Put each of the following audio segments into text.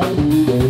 đời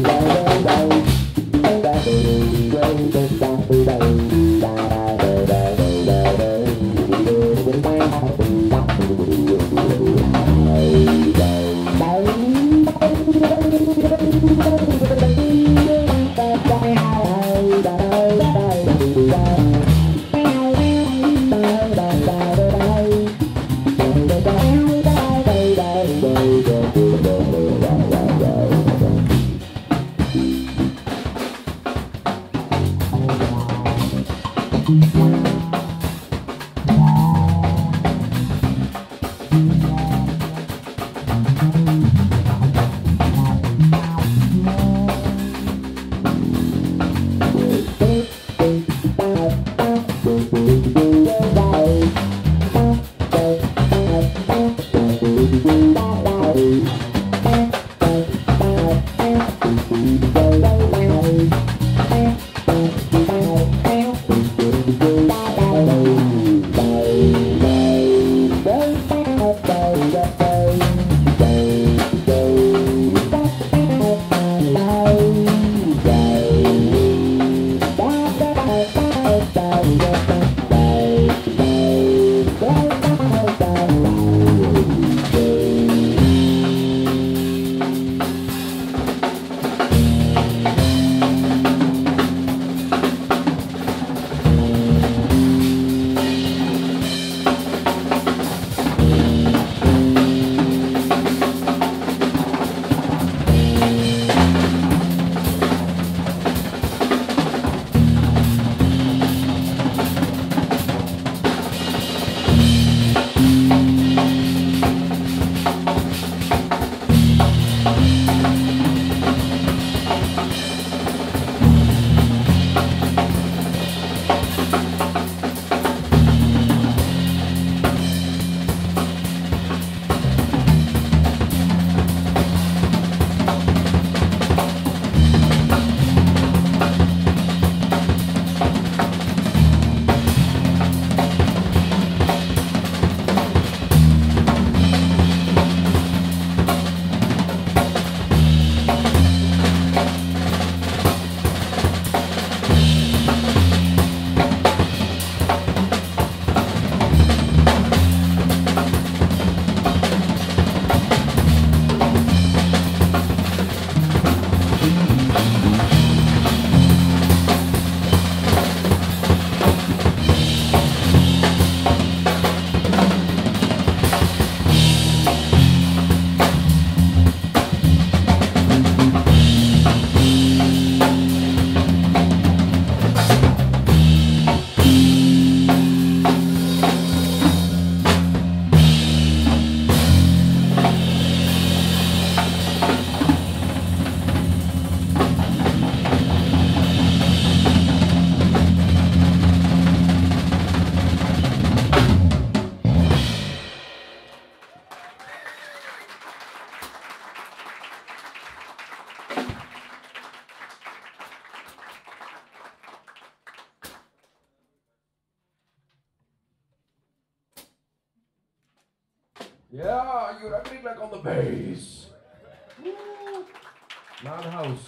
Madhouse.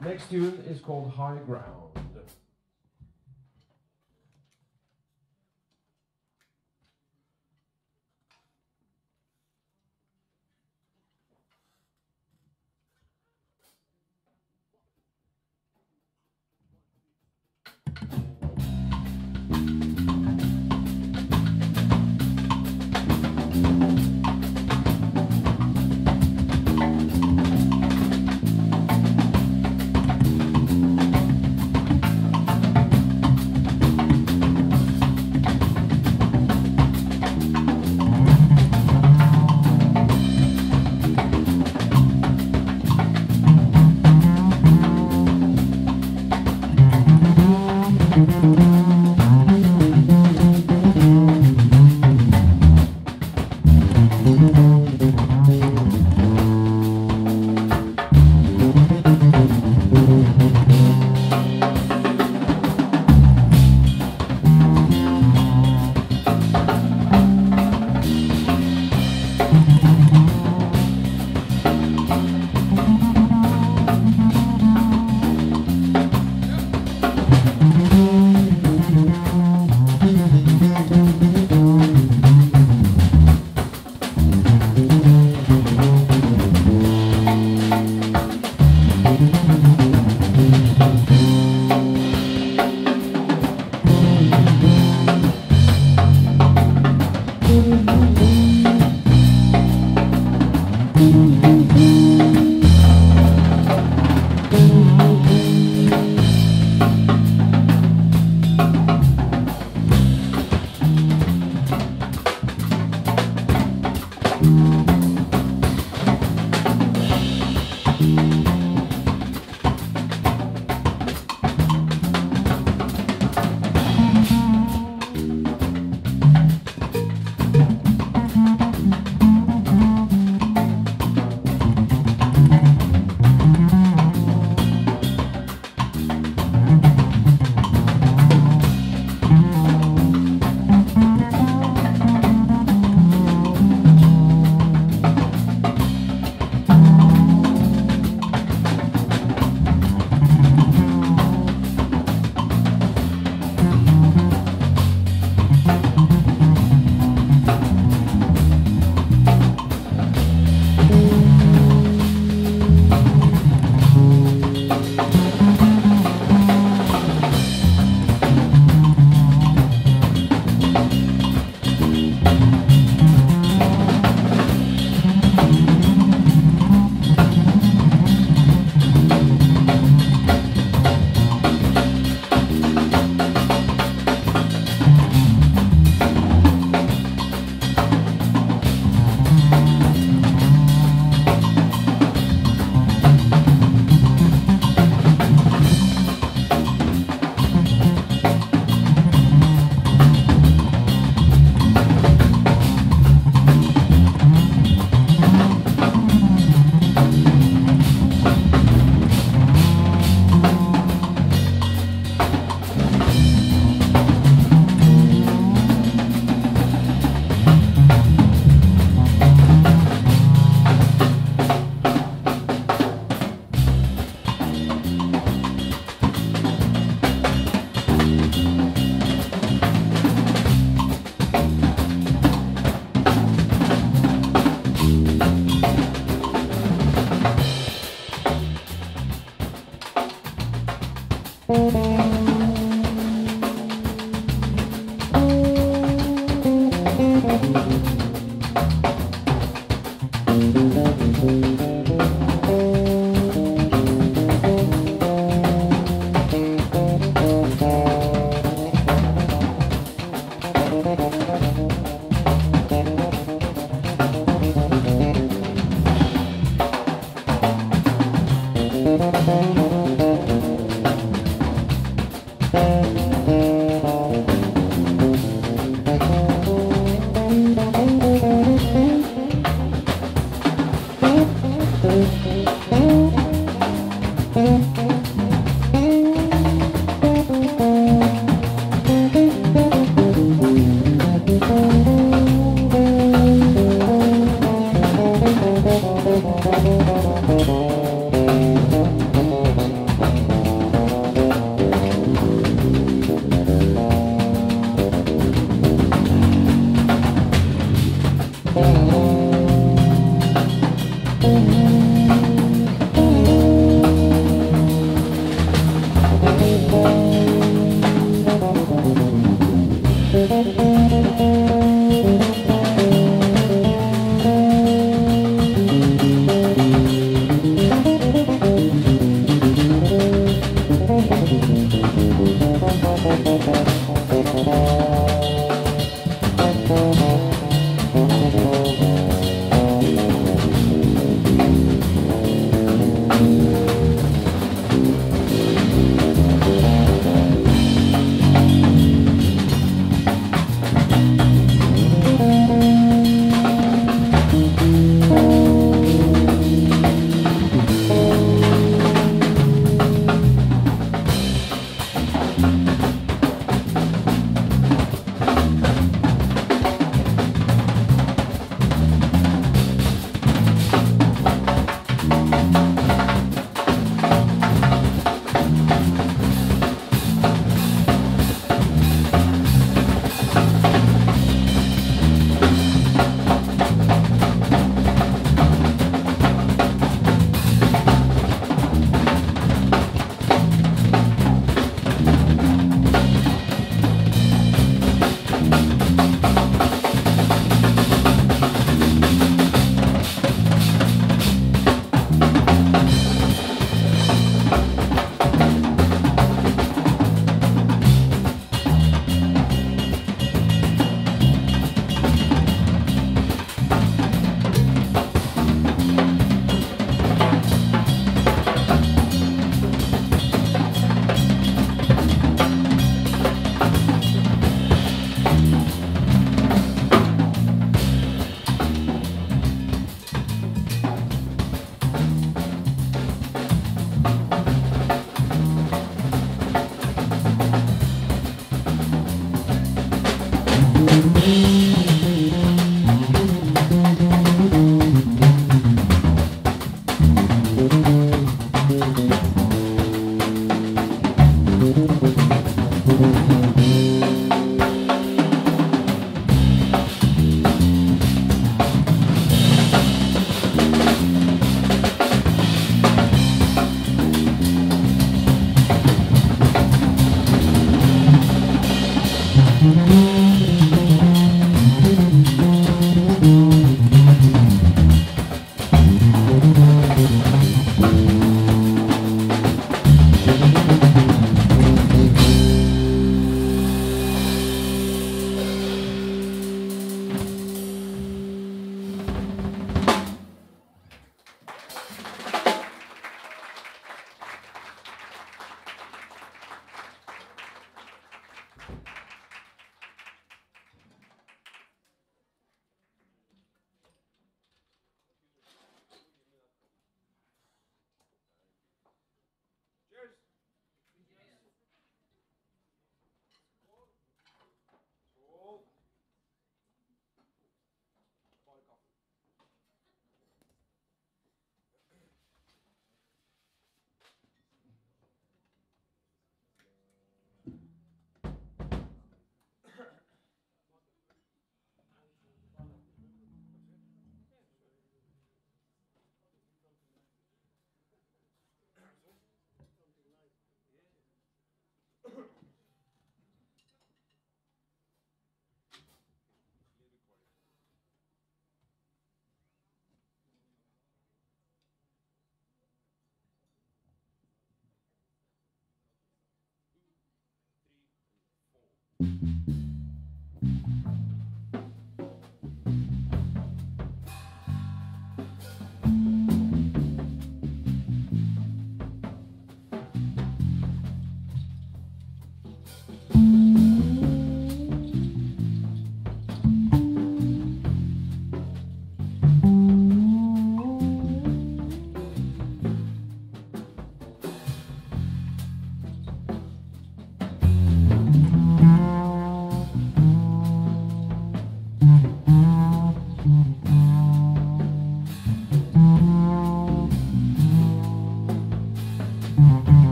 Next tune is called High Ground.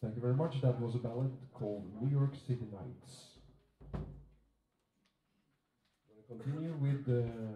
Thank you very much. That was a ballad called New York City Nights. We're gonna continue with uh,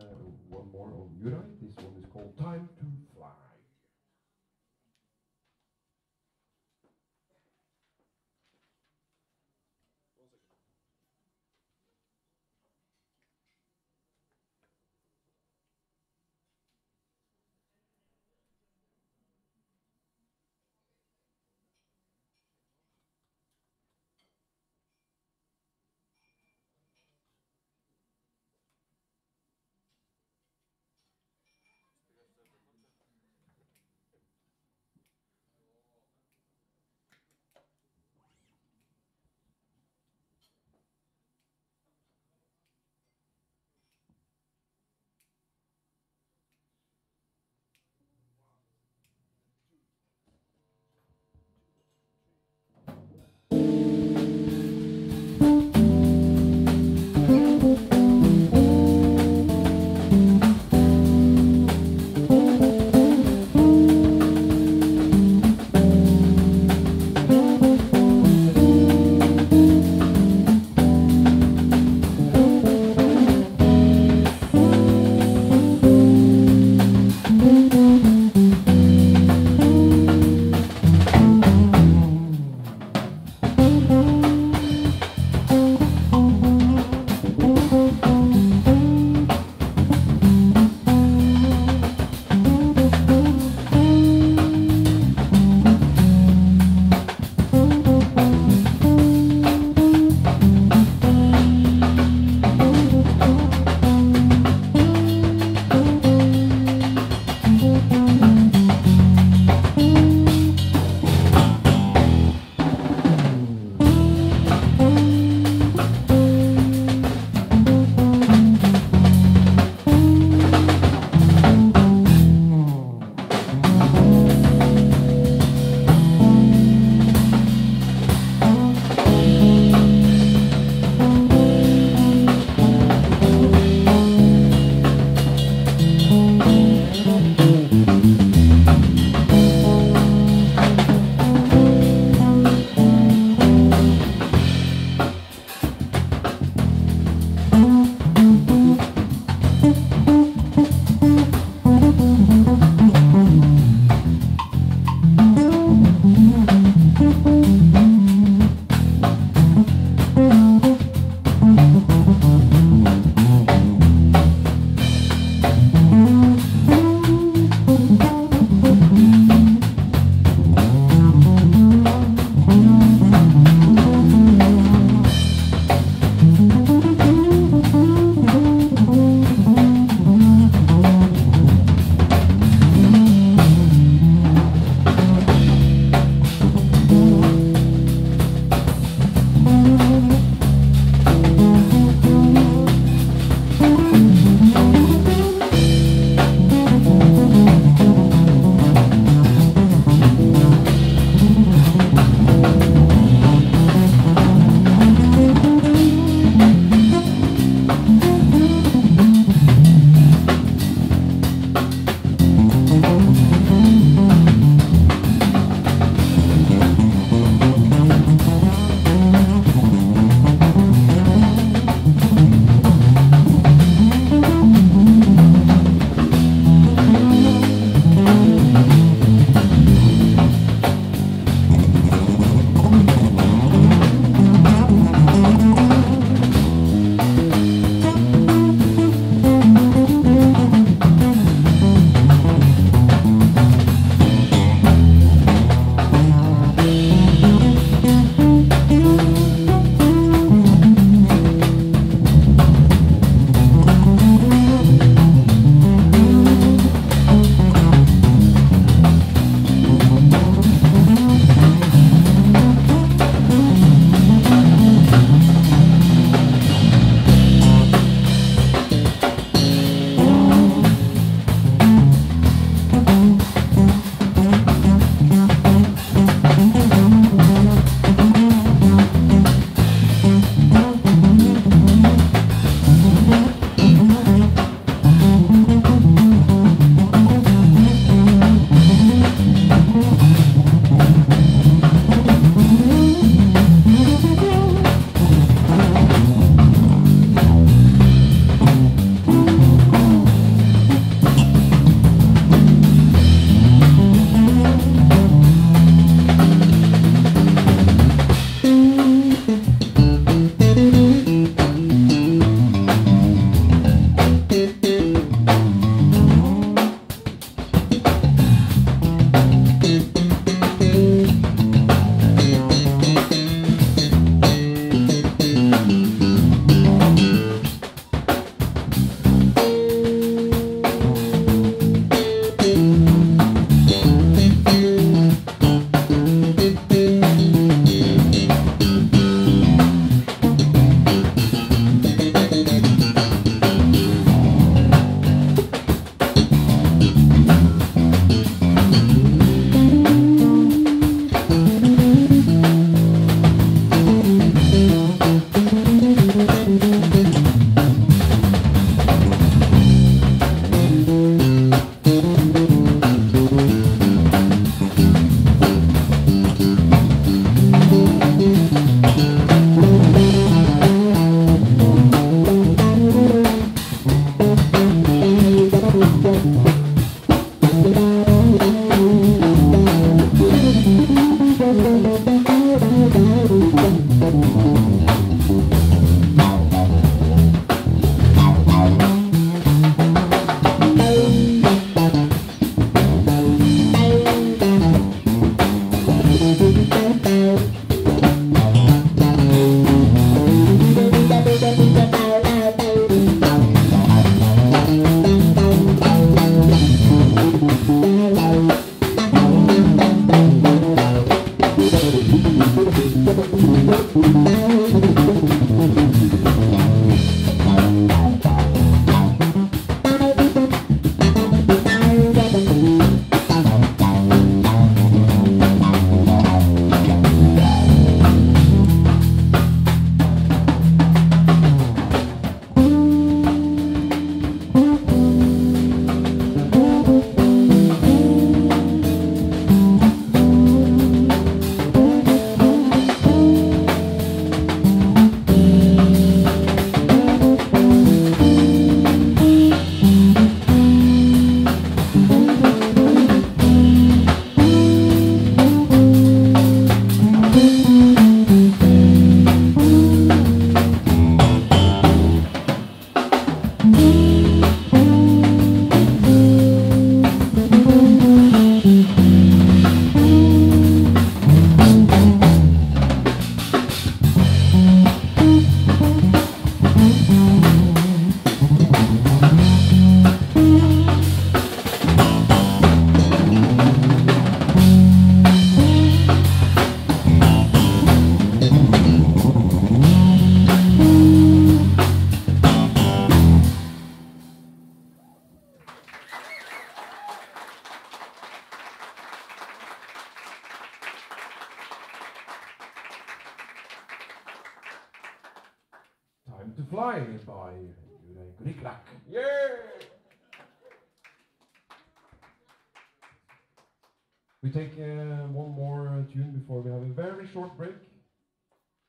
We take uh, one more uh, tune before we have a very short break.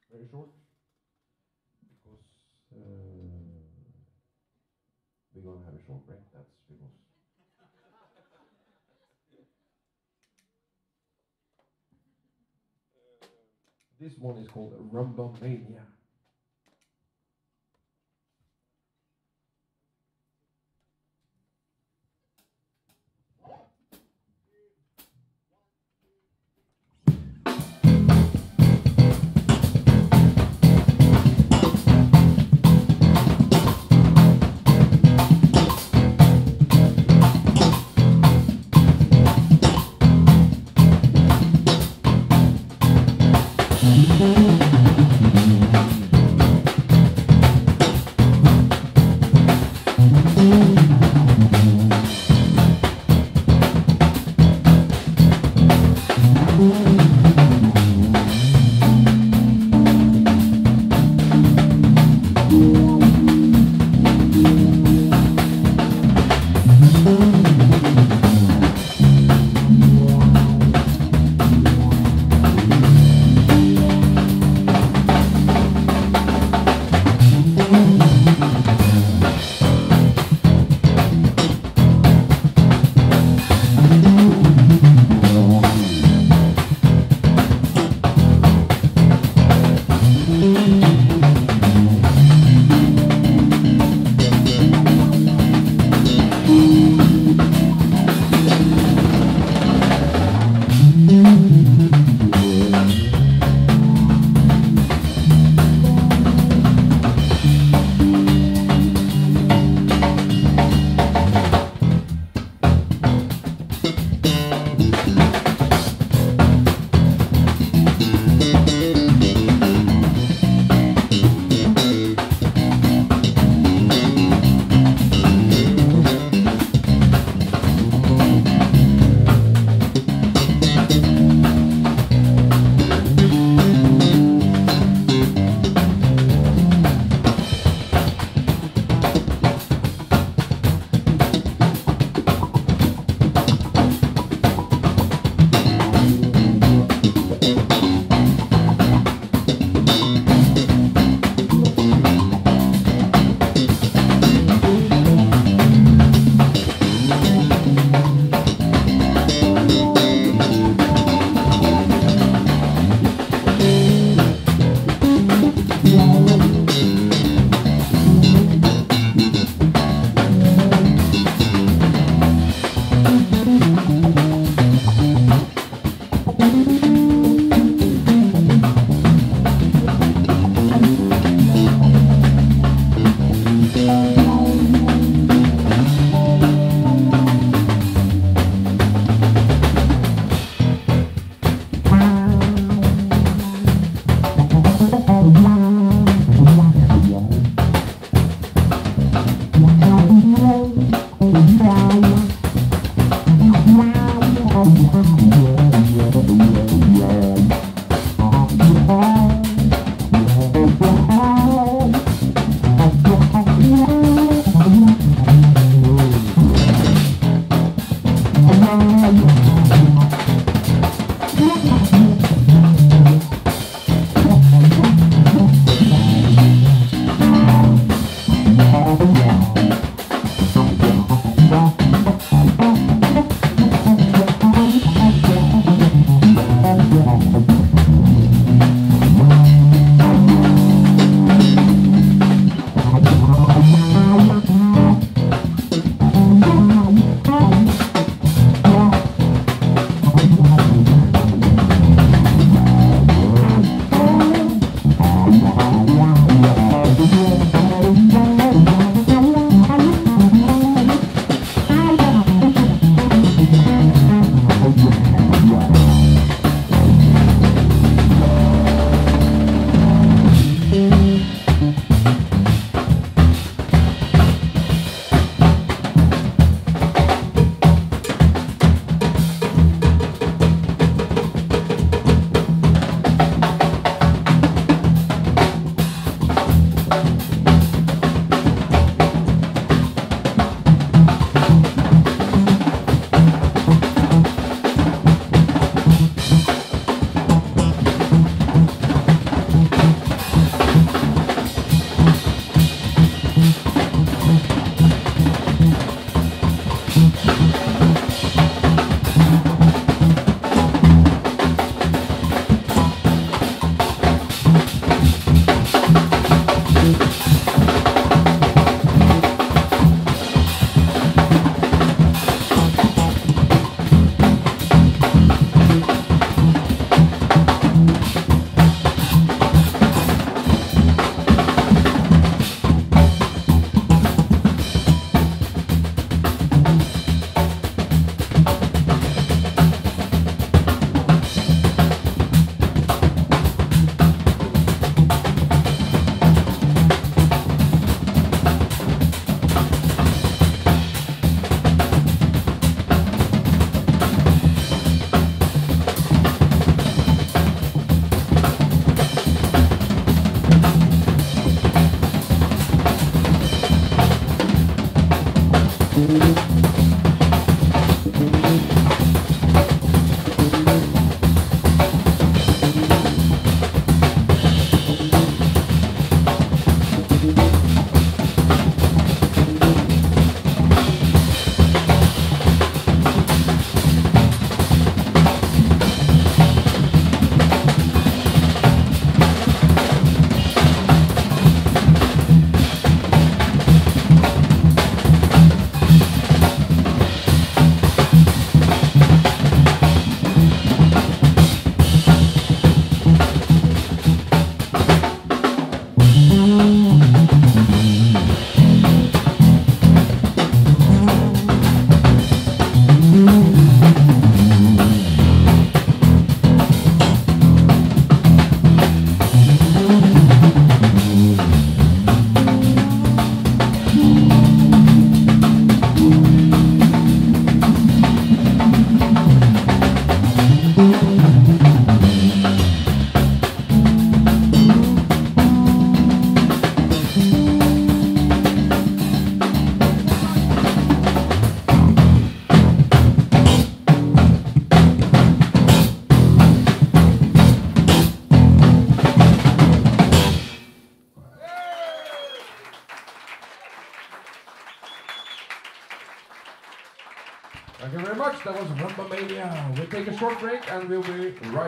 Very short. Because uh, we're gonna have a short break. That's because. This one is called Rumba Mania.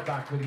Back with